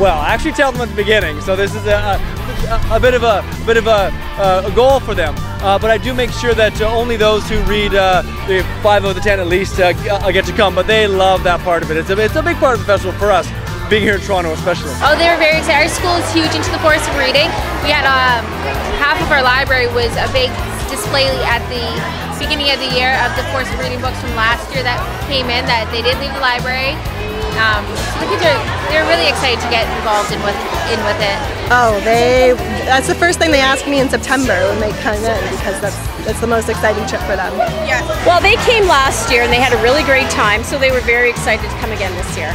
Well, I actually tell them at the beginning, so this is a, a, a bit of a, bit of a, a, goal for them. Uh, but I do make sure that uh, only those who read uh, the five of the ten at least uh, get to come. But they love that part of it. It's a, it's a big part of the festival for us being here in Toronto especially. Oh, they were very excited. Our school is huge into the Forest of Reading. We had um, half of our library was a big display at the beginning of the year of the Forest of Reading books from last year that came in that they did leave the library. Um, the kids are they're really excited to get involved in with in with it. Oh, they that's the first thing they ask me in September when they come in because that's that's the most exciting trip for them. Yeah. Well, they came last year and they had a really great time, so they were very excited to come again this year.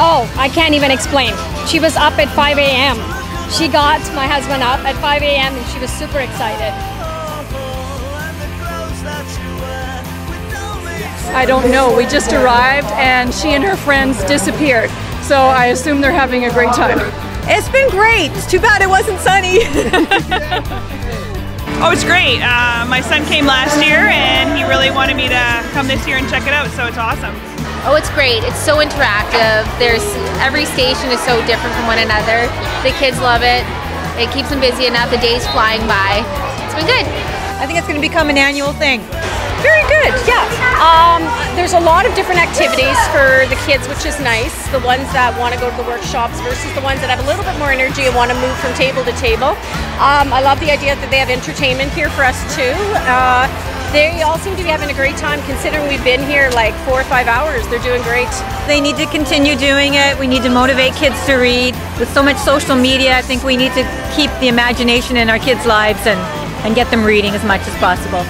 Oh, I can't even explain. She was up at 5 a.m. She got my husband up at 5 a.m. and she was super excited. I don't know. We just arrived and she and her friends disappeared. So I assume they're having a great time. It's been great. It's too bad it wasn't sunny. oh, it's great. Uh, my son came last year and he really wanted me to come this year and check it out, so it's awesome. Oh, it's great. It's so interactive. There's every station is so different from one another. The kids love it. It keeps them busy enough. The day's flying by. It's been good. I think it's going to become an annual thing. Very good, yeah. Um, there's a lot of different activities for the kids, which is nice. The ones that want to go to the workshops versus the ones that have a little bit more energy and want to move from table to table. Um, I love the idea that they have entertainment here for us too. Uh, they all seem to be having a great time considering we've been here like four or five hours. They're doing great. They need to continue doing it. We need to motivate kids to read. With so much social media, I think we need to keep the imagination in our kids' lives and, and get them reading as much as possible.